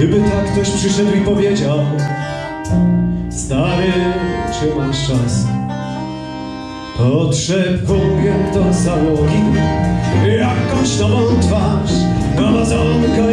Gdyby tak ktoś przyszedł i powiedział Stary, czy masz czas? Potrzebuję do załogi Jakąś nową twarz Nową zonkę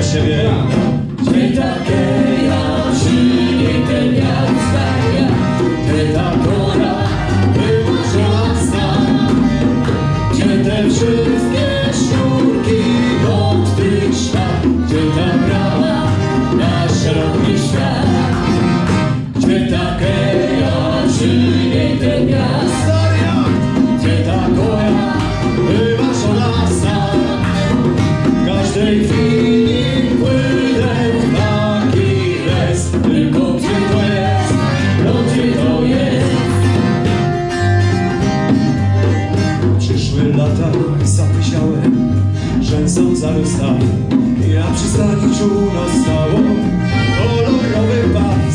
przed siebie Dzień takie sądza lusta I na przystani czuł nastało Kolorowy pan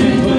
de